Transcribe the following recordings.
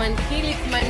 man kilit man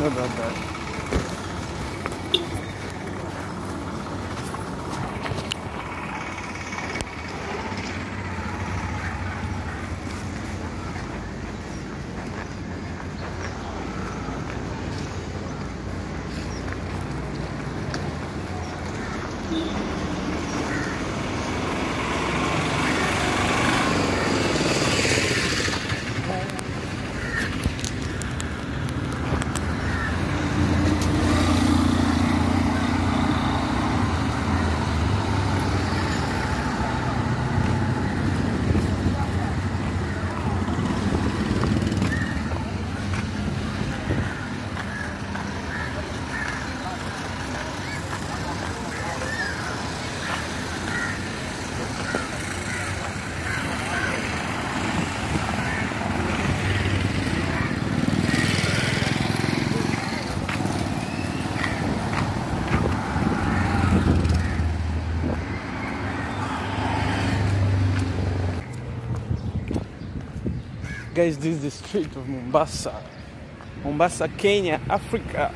да, да, да. Guys, this is the street of Mombasa. Mombasa, Kenya, Africa.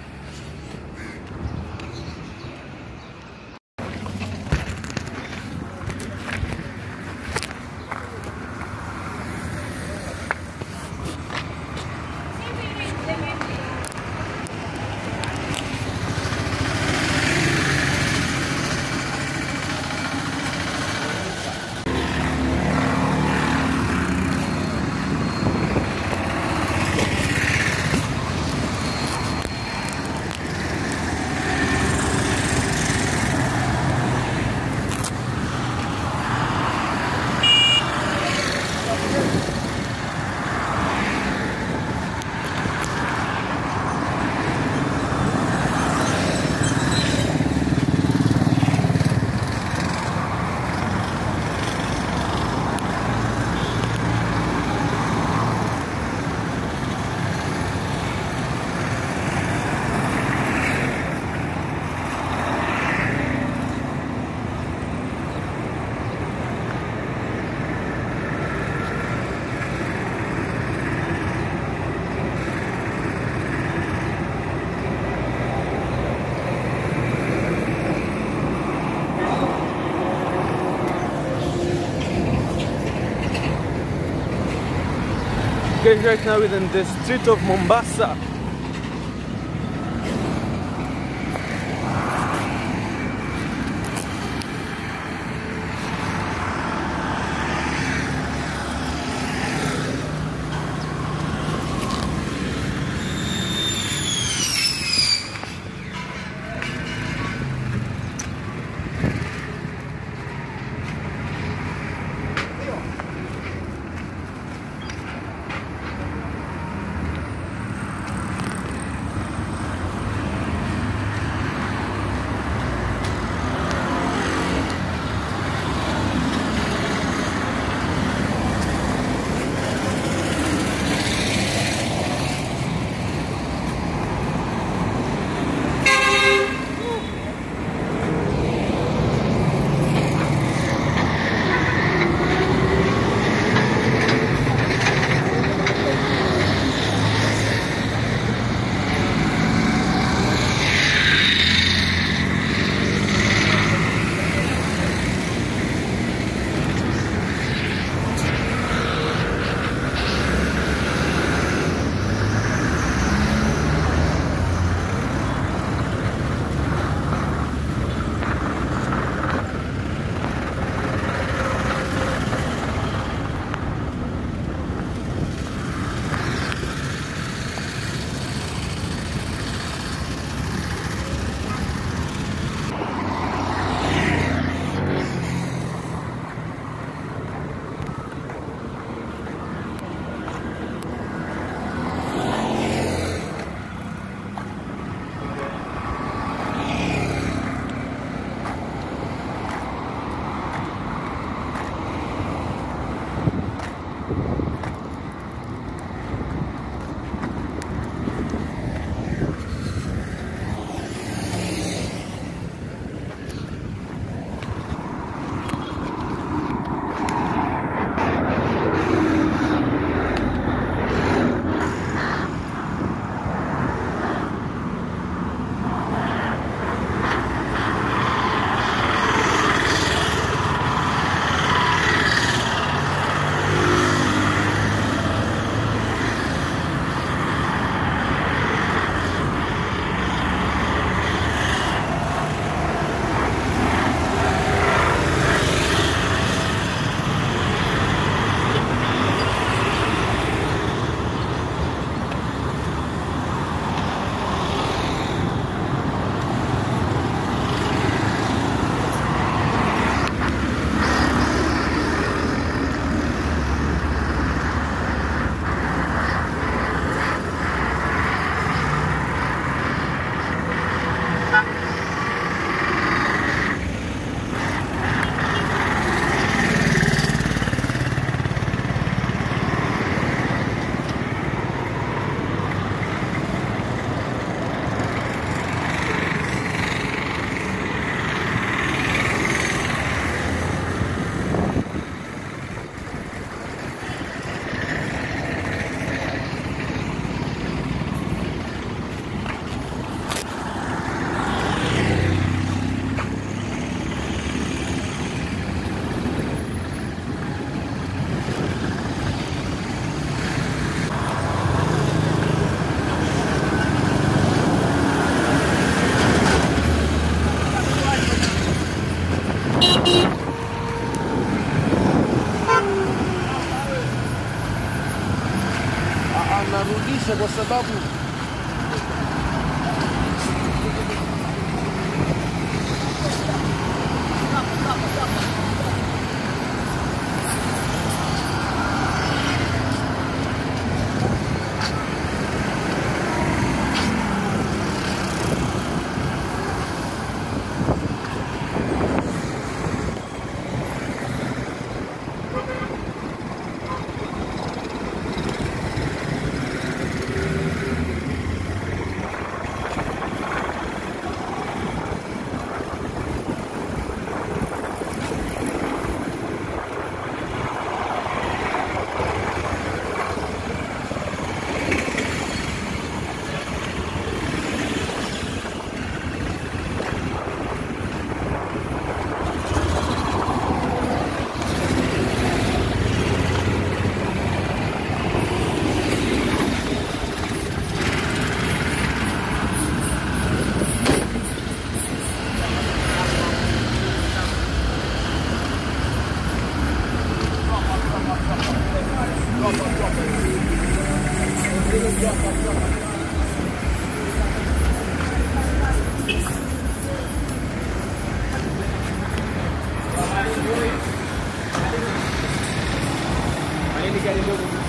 Guys right now in the street of Mombasa. Sedap. que querem ver o